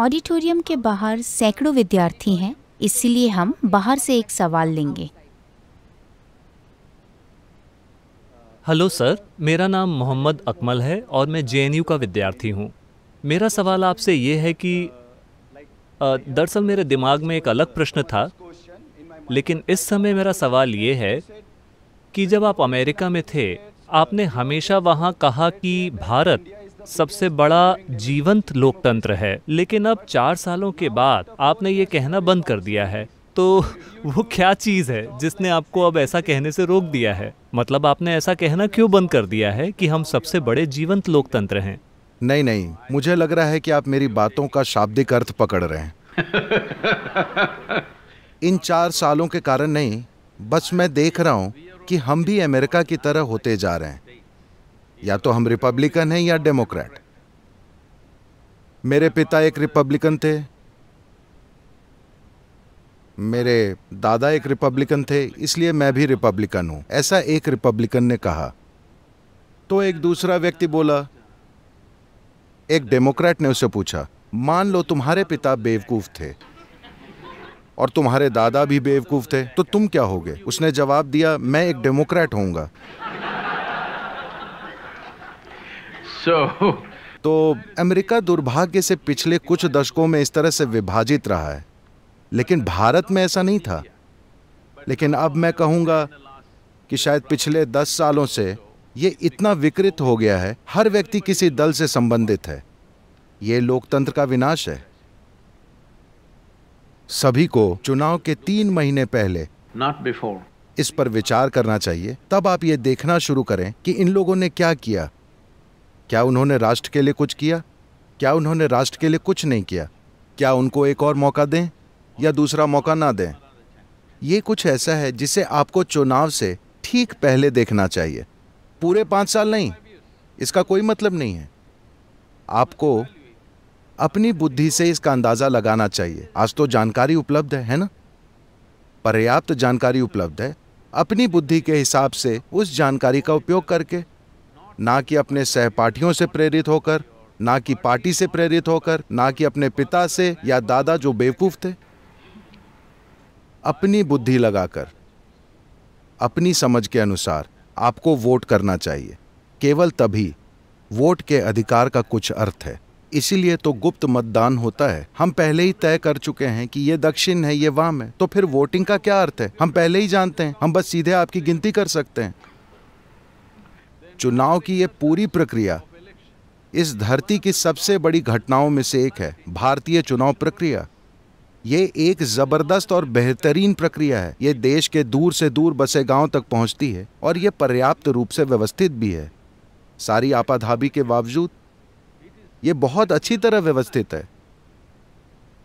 Auditorium के बाहर सैकड़ों विद्यार्थी हैं, इसीलिए हम बाहर से एक सवाल लेंगे। हेलो सर, मेरा नाम मोहम्मद अकमल है और मैं जेएनयू का विद्यार्थी हूँ। मेरा सवाल आपसे ये है कि दरअसल मेरे दिमाग में एक अलग प्रश्न था, लेकिन इस समय मेरा सवाल ये है कि जब आप अमेरिका में थे, आपने हमेशा वहाँ कहा कि भारत सबसे बड़ा जीवंत लोकतंत्र है। लेकिन अब चार सालों के बाद आपने ये कहना बंद कर दिया है। तो वो क्या चीज़ है जिसने आपको अब ऐसा कहने से रोक दिया है? मतलब आपने ऐसा कहना क्यों बंद कर दिया है कि हम सबसे बड़े जीवंत लोकतंत्र हैं? नहीं नहीं। मुझे लग रहा है कि आप मेरी बातों का शाब्दिक अर्थ पकड़ रहे हैं। इन चार सालों के कारण नहीं बस मैं देख रहा हूँ कि हम भी अमेरिका की तरह होते जा रहे हैं। या तो हम रिपब्लिकन हैं या डेमोक्रेट। मेरे पिता एक रिपब्लिकन थे। मेरे दादा एक रिपब्लिकन थे, इसलिए मैं भी रिपब्लिकन हूँ, ऐसा एक रिपब्लिकन ने कहा। तो एक दूसरा व्यक्ति बोला, एक डेमोक्रेट ने उसे पूछा, मान लो तुम्हारे पिता बेवकूफ़ थे और तुम्हारे दादा भी बेवकूफ़ थे तो तुम क्या होगे? उसने जवाब दिया, मैं एक डेमोक्रेट होऊँगा। So, तो अमेरिका दुर्भाग्य से पिछले कुछ दशकों में इस तरह से विभाजित रहा है। लेकिन भारत में ऐसा नहीं था। लेकिन अब मैं कहूँगा कि शायद पिछले दस सालों से ये इतना विकृत हो गया है हर व्यक्ति किसी दल से संबंधित है। ये लोकतंत्र का विनाश है। सभी को चुनाव के तीन महीने पहले not before. इस पर विचार करना चाहिए। तब आप ये देखना शुरू करें कि इन लोगों ने क्या किया। क्या उन्होंने राष्ट्र के लिए कुछ किया? क्या उन्होंने राष्ट्र के लिए कुछ नहीं किया? क्या उनको एक और मौका दें या दूसरा मौका ना दें? ये कुछ ऐसा है जिसे आपको चुनाव से ठीक पहले देखना चाहिए। पूरे पाँच साल नहीं, इसका कोई मतलब नहीं है। आपको अपनी बुद्धि से इसका अंदाज़ा लगाना चाहिए। आज तो जानकारी उपलब्ध है है ना? पर्याप्त जानकारी उपलब्ध है। अपनी बुद्धि के हिसाब से उस जानकारी का उपयोग करके ना कि अपने सहपाठियों से प्रेरित होकर, ना कि पार्टी से प्रेरित होकर, ना कि अपने पिता से या दादा जो बेवकूफ़ थे। अपनी बुद्धि लगाकर, अपनी समझ के अनुसार आपको वोट करना चाहिए। केवल तभी वोट के अधिकार का कुछ अर्थ है। इसीलिए तो गुप्त मतदान होता है। हम पहले ही तय कर चुके हैं कि ये दक्षिण है, ये वाम है। तो फिर वोटिंग का क्या अर्थ है? हम पहले ही जानते हैं। हम बस सीधे आपकी गिनती कर सकते हैं। चुनाव की ये पूरी प्रक्रिया, इस धरती की सबसे बड़ी घटनाओं में से एक है, भारतीय चुनाव प्रक्रिया। ये एक ज़बरदस्त और बेहतरीन प्रक्रिया है। ये देश के दूर से दूर बसे गाँव तक पहुँचती है और ये पर्याप्त रूप से व्यवस्थित भी है। सारी आपाधाबी के बावजूद, ये बहुत अच्छी तरह व्यवस्थित है।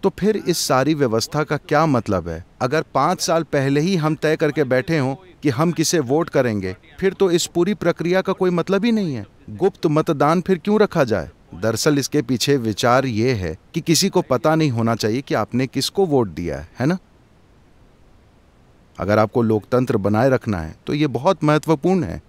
तो फिर इस सारी व्यवस्था का क्या मतलब है? अगर पाँच साल पहले ही हम तय करके बैठे हों कि हम किसे वोट करेंगे, फिर तो इस पूरी प्रक्रिया का कोई मतलब ही नहीं है। गुप्त मतदान फिर क्यों रखा जाए? दरअसल इसके पीछे विचार ये है कि किसी को पता नहीं होना चाहिए कि आपने किसको वोट दिया है है ना? अगर आपको लोकतंत्र बनाए रखना है तो ये बहुत महत्वपूर्ण है।